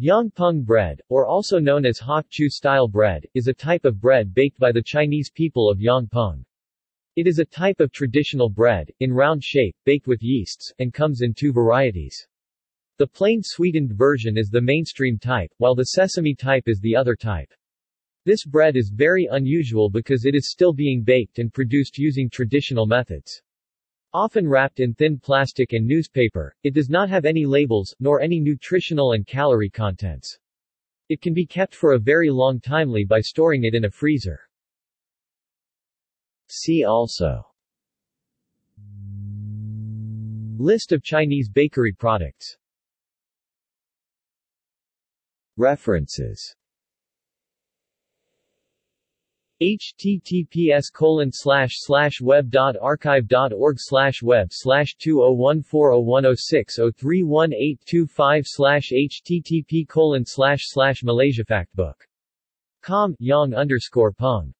Yong Peng bread, or also known as Hock Chew style bread, is a type of bread baked by the Chinese people of Yong Peng. It is a type of traditional bread, in round shape, baked with yeasts, and comes in two varieties. The plain sweetened version is the mainstream type, while the sesame type is the other type. This bread is very unusual because it is still being baked and produced using traditional methods. Often wrapped in thin plastic and newspaper, it does not have any labels, nor any nutritional and calorie contents. It can be kept for a very long timely by storing it in a freezer. See also List of Chinese bakery products References https colon slash slash web dot archive dot org slash web slash two oh one four oh one oh six oh three one eight two five slash http colon slash slash. Com, underscore Peng.